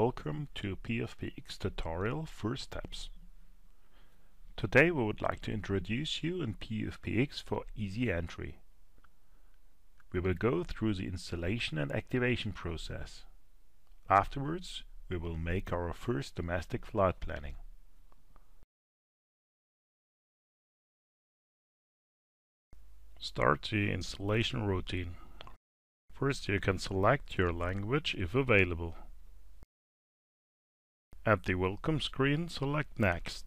Welcome to PFPX tutorial First Steps. Today we would like to introduce you in PFPX for easy entry. We will go through the installation and activation process. Afterwards, we will make our first domestic flight planning. Start the installation routine. First you can select your language if available. At the welcome screen select Next.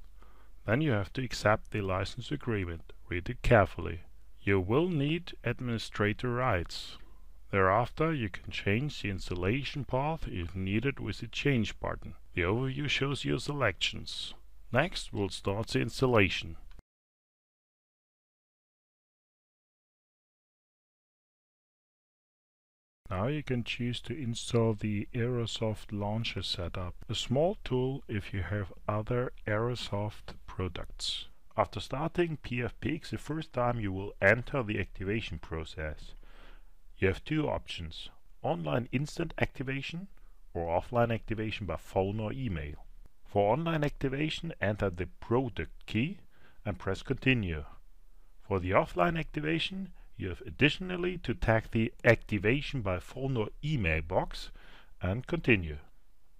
Then you have to accept the license agreement. Read it carefully. You will need administrator rights. Thereafter you can change the installation path if needed with the Change button. The overview shows your selections. Next we'll start the installation. Now you can choose to install the Aerosoft Launcher setup, a small tool if you have other Aerosoft products. After starting PFPX the first time you will enter the activation process. You have two options, online instant activation or offline activation by phone or email. For online activation enter the product key and press continue. For the offline activation you have additionally to tag the activation by phone or email box and continue.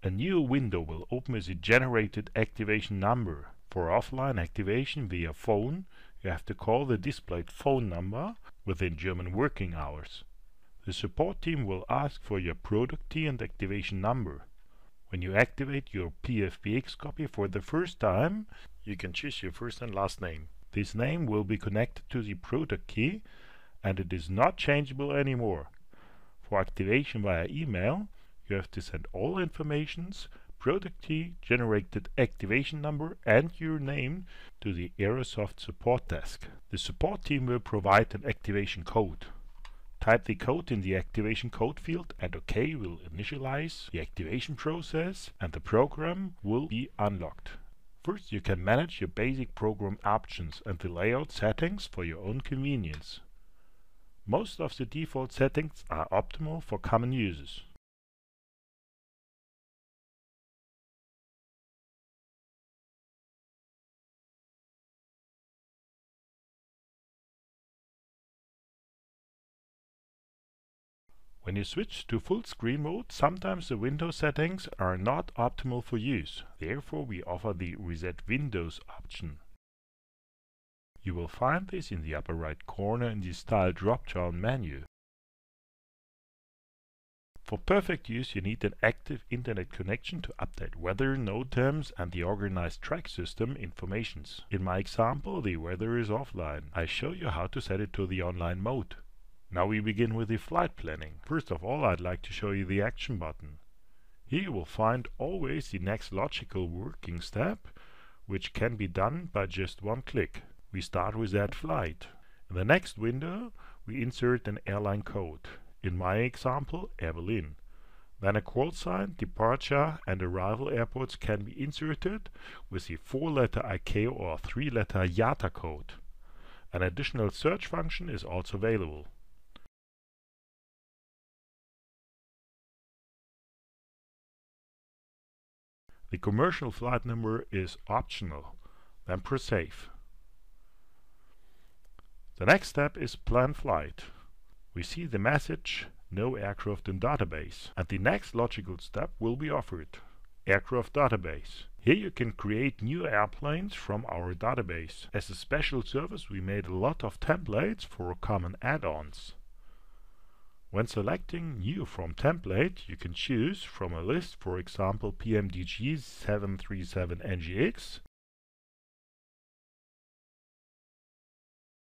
A new window will open with the generated activation number. For offline activation via phone, you have to call the displayed phone number within German working hours. The support team will ask for your product key and activation number. When you activate your PFPX copy for the first time, you can choose your first and last name. This name will be connected to the product key and it is not changeable anymore. For activation via email, you have to send all informations, product key, generated activation number and your name to the Aerosoft support desk. The support team will provide an activation code. Type the code in the activation code field and OK will initialize the activation process and the program will be unlocked. First you can manage your basic program options and the layout settings for your own convenience. Most of the default settings are optimal for common users. When you switch to full screen mode, sometimes the window settings are not optimal for use. Therefore we offer the Reset Windows option. You will find this in the upper right corner in the Style drop-down menu. For perfect use you need an active internet connection to update weather, NOTAMs and the organized track system informations. In my example the weather is offline. I show you how to set it to the online mode. Now we begin with the flight planning. First of all I'd like to show you the action button. Here you will find always the next logical working step which can be done by just one click we start with that flight. In the next window, we insert an airline code. In my example, Air Berlin. Then a call sign, departure and arrival airports can be inserted with the 4-letter ICAO or 3-letter IATA code. An additional search function is also available. The commercial flight number is optional. Then press save. The next step is Plan Flight. We see the message No aircraft in database and the next logical step will be offered Aircraft Database. Here you can create new airplanes from our database. As a special service we made a lot of templates for common add-ons. When selecting New from Template you can choose from a list for example PMDG 737NGX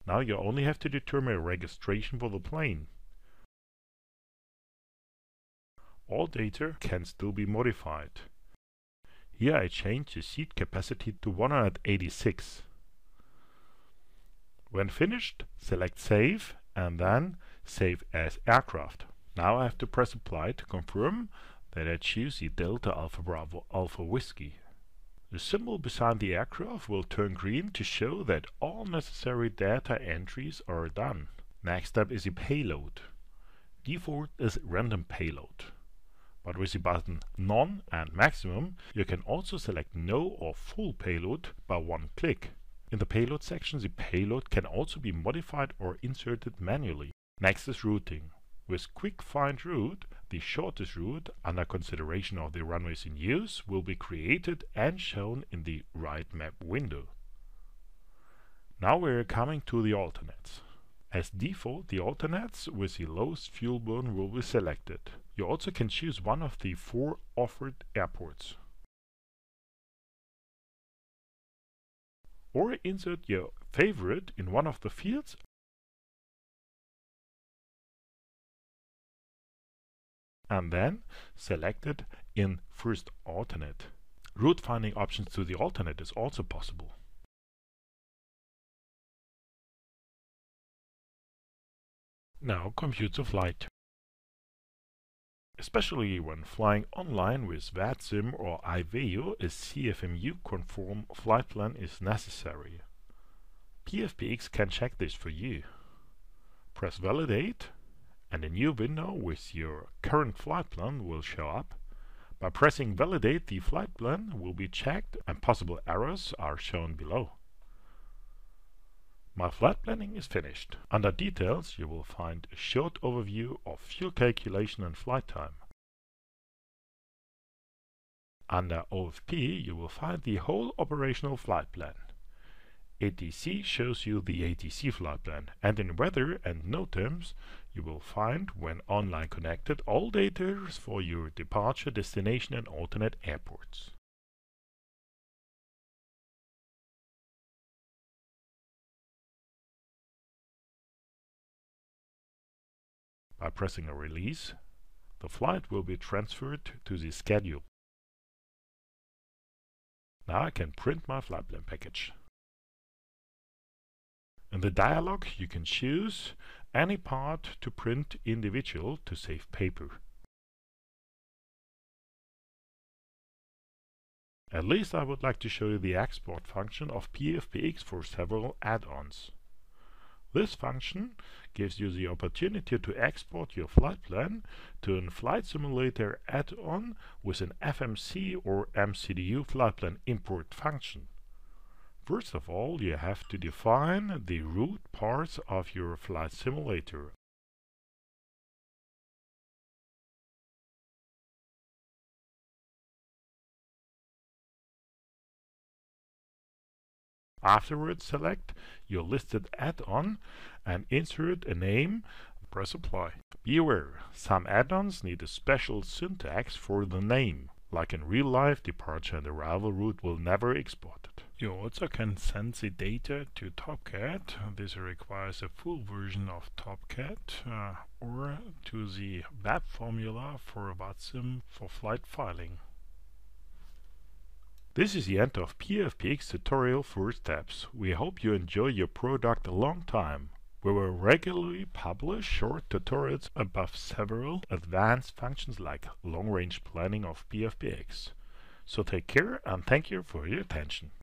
Now you only have to determine a registration for the plane. All data can still be modified. Here I change the seat capacity to 186. When finished, select Save and then Save as Aircraft. Now I have to press Apply to confirm that I choose the Delta Alpha Bravo Alpha Whiskey. The symbol beside the aircraft will turn green to show that all necessary data entries are done. Next up is the payload. Default is random payload. But with the button None and Maximum, you can also select No or Full Payload by one click. In the Payload section, the payload can also be modified or inserted manually. Next is routing. With Quick Find Route, the shortest route under consideration of the runways in use will be created and shown in the right map window. Now we're coming to the alternates. As default, the alternates with the lowest fuel burn will be selected. You also can choose one of the four offered airports. Or insert your favorite in one of the fields and then select it in first alternate. Route finding options to the alternate is also possible. Now compute the flight. Especially when flying online with VATSIM or IVAO, a CFMU-conform flight plan is necessary. PFPX can check this for you. Press Validate and a new window with your current flight plan will show up. By pressing Validate, the flight plan will be checked and possible errors are shown below. My flight planning is finished. Under Details you will find a short overview of fuel calculation and flight time. Under OFP you will find the whole operational flight plan. ATC shows you the ATC flight plan, and in weather and NOTAMs you will find, when online connected, all data for your departure, destination and alternate airports. By pressing a release, the flight will be transferred to the schedule. Now I can print my flight plan package. In the dialog you can choose any part to print individual to save paper. At least I would like to show you the export function of PFPX for several add-ons. This function gives you the opportunity to export your flight plan to a flight simulator add-on with an FMC or MCDU flight plan import function. First of all, you have to define the root parts of your flight simulator. Afterwards, select your listed add-on and insert a name. Press apply. Be aware, some add-ons need a special syntax for the name. Like in real life, departure and arrival route will never export it. You also can send the data to Topcat. This requires a full version of Topcat uh, or to the web formula for VATSIM for flight filing. This is the end of PFPX tutorial First Steps. We hope you enjoy your product a long time. We will regularly publish short tutorials about several advanced functions like long-range planning of PFPX. So take care and thank you for your attention.